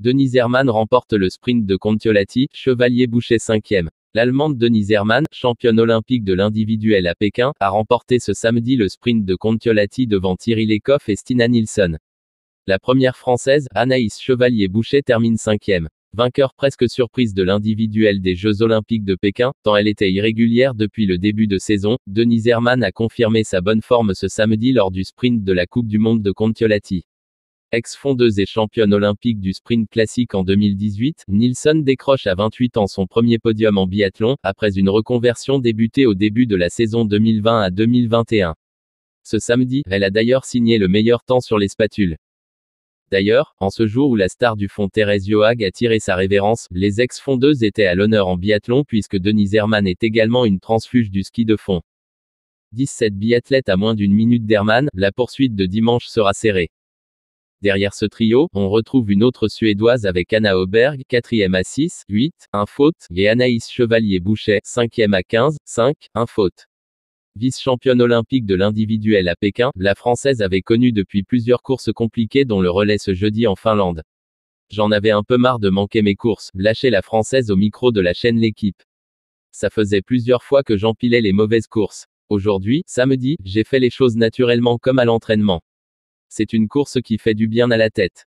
Denise Hermann remporte le sprint de Contiolati, Chevalier Boucher 5e. L'Allemande Denise Hermann, championne olympique de l'individuel à Pékin, a remporté ce samedi le sprint de Contiolati devant Thierry Lecoff et Stina Nilsson. La première française, Anaïs Chevalier-Boucher termine cinquième. Vainqueur presque surprise de l'individuel des Jeux Olympiques de Pékin, tant elle était irrégulière depuis le début de saison, Denise Hermann a confirmé sa bonne forme ce samedi lors du sprint de la Coupe du Monde de Contiolati. Ex-fondeuse et championne olympique du sprint classique en 2018, Nilsson décroche à 28 ans son premier podium en biathlon, après une reconversion débutée au début de la saison 2020 à 2021. Ce samedi, elle a d'ailleurs signé le meilleur temps sur les spatules. D'ailleurs, en ce jour où la star du fond Thérèse Joag a tiré sa révérence, les ex-fondeuses étaient à l'honneur en biathlon puisque Denise Hermann est également une transfuge du ski de fond. 17 biathlètes à moins d'une minute d'Hermann, la poursuite de dimanche sera serrée. Derrière ce trio, on retrouve une autre Suédoise avec Anna Auberg, 4e à 6, 8, 1 faute, et Anaïs Chevalier-Boucher, 5e à 15, 5, 1 faute. Vice-championne olympique de l'individuel à Pékin, la Française avait connu depuis plusieurs courses compliquées dont le relais ce jeudi en Finlande. J'en avais un peu marre de manquer mes courses, lâchait la Française au micro de la chaîne L'équipe. Ça faisait plusieurs fois que j'empilais les mauvaises courses. Aujourd'hui, samedi, j'ai fait les choses naturellement comme à l'entraînement. C'est une course qui fait du bien à la tête.